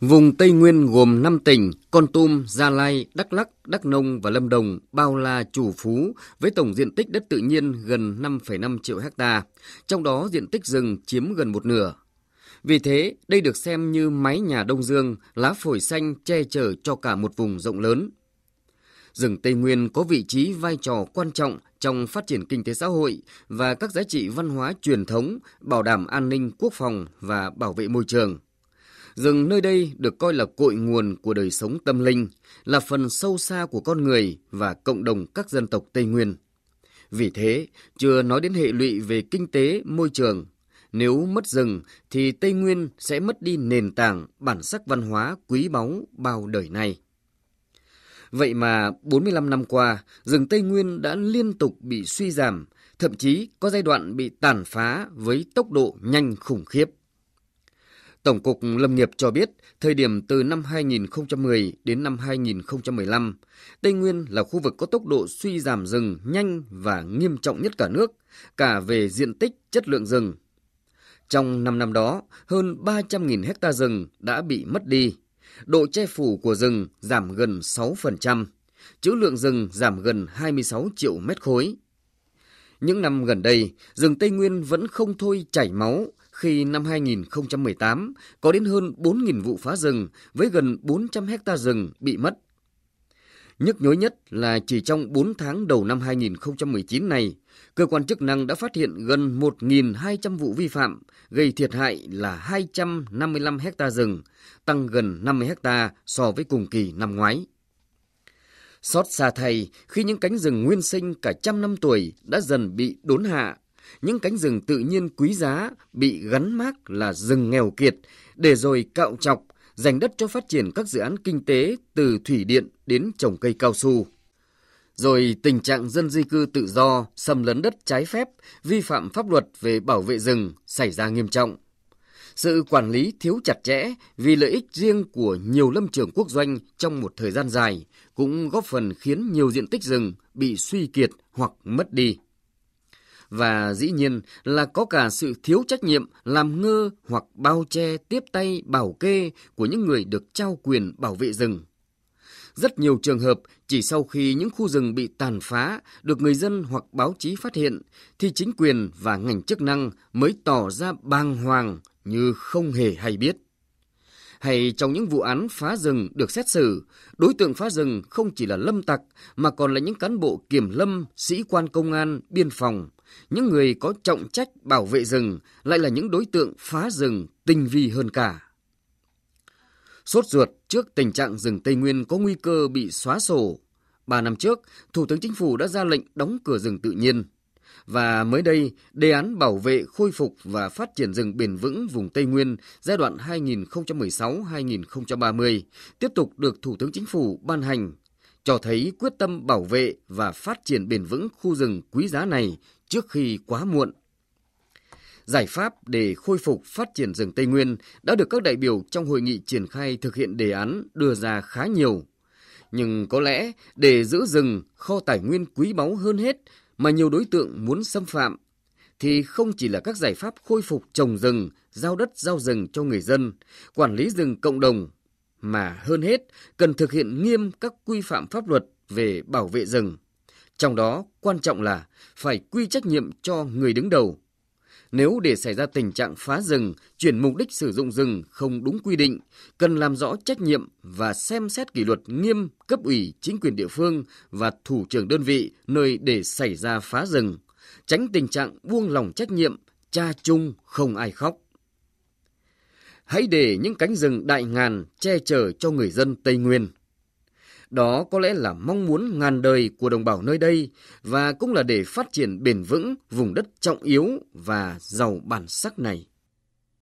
Vùng Tây Nguyên gồm 5 tỉnh Con Tum, Gia Lai, Đắk Lắc, Đắk Nông và Lâm Đồng bao la chủ phú với tổng diện tích đất tự nhiên gần 5,5 triệu hecta, trong đó diện tích rừng chiếm gần một nửa. Vì thế, đây được xem như mái nhà Đông Dương, lá phổi xanh che chở cho cả một vùng rộng lớn. Rừng Tây Nguyên có vị trí vai trò quan trọng trong phát triển kinh tế xã hội và các giá trị văn hóa truyền thống, bảo đảm an ninh quốc phòng và bảo vệ môi trường. Rừng nơi đây được coi là cội nguồn của đời sống tâm linh, là phần sâu xa của con người và cộng đồng các dân tộc Tây Nguyên. Vì thế, chưa nói đến hệ lụy về kinh tế, môi trường, nếu mất rừng thì Tây Nguyên sẽ mất đi nền tảng bản sắc văn hóa quý báu bao đời nay. Vậy mà 45 năm qua, rừng Tây Nguyên đã liên tục bị suy giảm, thậm chí có giai đoạn bị tàn phá với tốc độ nhanh khủng khiếp. Tổng cục Lâm nghiệp cho biết, thời điểm từ năm 2010 đến năm 2015, Tây Nguyên là khu vực có tốc độ suy giảm rừng nhanh và nghiêm trọng nhất cả nước, cả về diện tích, chất lượng rừng. Trong 5 năm đó, hơn 300.000 hecta rừng đã bị mất đi. Độ che phủ của rừng giảm gần 6%, trữ lượng rừng giảm gần 26 triệu mét khối. Những năm gần đây, rừng Tây Nguyên vẫn không thôi chảy máu khi năm 2018 có đến hơn 4.000 vụ phá rừng với gần 400 hecta rừng bị mất. Nhức nhối nhất là chỉ trong 4 tháng đầu năm 2019 này, cơ quan chức năng đã phát hiện gần 1.200 vụ vi phạm, gây thiệt hại là 255 hecta rừng, tăng gần 50 hecta so với cùng kỳ năm ngoái. Xót xa thay khi những cánh rừng nguyên sinh cả trăm năm tuổi đã dần bị đốn hạ những cánh rừng tự nhiên quý giá bị gắn mác là rừng nghèo kiệt, để rồi cạo chọc, dành đất cho phát triển các dự án kinh tế từ thủy điện đến trồng cây cao su. Rồi tình trạng dân di cư tự do, xâm lấn đất trái phép, vi phạm pháp luật về bảo vệ rừng xảy ra nghiêm trọng. Sự quản lý thiếu chặt chẽ vì lợi ích riêng của nhiều lâm trường quốc doanh trong một thời gian dài cũng góp phần khiến nhiều diện tích rừng bị suy kiệt hoặc mất đi và dĩ nhiên là có cả sự thiếu trách nhiệm làm ngơ hoặc bao che tiếp tay bảo kê của những người được trao quyền bảo vệ rừng. Rất nhiều trường hợp chỉ sau khi những khu rừng bị tàn phá được người dân hoặc báo chí phát hiện thì chính quyền và ngành chức năng mới tỏ ra bàng hoàng như không hề hay biết hay trong những vụ án phá rừng được xét xử, đối tượng phá rừng không chỉ là lâm tặc mà còn là những cán bộ kiểm lâm, sĩ quan công an, biên phòng, những người có trọng trách bảo vệ rừng lại là những đối tượng phá rừng tinh vi hơn cả. Sốt ruột trước tình trạng rừng Tây Nguyên có nguy cơ bị xóa sổ. Ba năm trước, Thủ tướng Chính phủ đã ra lệnh đóng cửa rừng tự nhiên. Và mới đây, đề án bảo vệ, khôi phục và phát triển rừng bền vững vùng Tây Nguyên giai đoạn 2016-2030 tiếp tục được Thủ tướng Chính phủ ban hành, cho thấy quyết tâm bảo vệ và phát triển bền vững khu rừng quý giá này trước khi quá muộn. Giải pháp để khôi phục phát triển rừng Tây Nguyên đã được các đại biểu trong hội nghị triển khai thực hiện đề án đưa ra khá nhiều. Nhưng có lẽ để giữ rừng, kho tài nguyên quý báu hơn hết mà nhiều đối tượng muốn xâm phạm thì không chỉ là các giải pháp khôi phục trồng rừng, giao đất giao rừng cho người dân, quản lý rừng cộng đồng, mà hơn hết cần thực hiện nghiêm các quy phạm pháp luật về bảo vệ rừng. Trong đó, quan trọng là phải quy trách nhiệm cho người đứng đầu. Nếu để xảy ra tình trạng phá rừng, chuyển mục đích sử dụng rừng không đúng quy định, cần làm rõ trách nhiệm và xem xét kỷ luật nghiêm cấp ủy chính quyền địa phương và thủ trưởng đơn vị nơi để xảy ra phá rừng, tránh tình trạng buông lỏng trách nhiệm, cha chung không ai khóc. Hãy để những cánh rừng đại ngàn che chở cho người dân Tây Nguyên. Đó có lẽ là mong muốn ngàn đời của đồng bào nơi đây và cũng là để phát triển bền vững vùng đất trọng yếu và giàu bản sắc này.